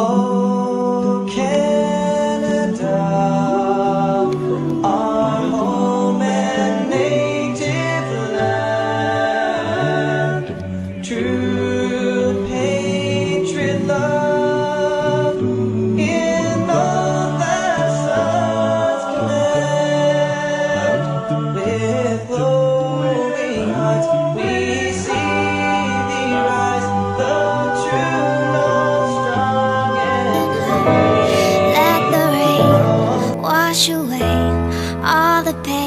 Oh, Canada, our home and native land, true patriot love. wash away all the pain.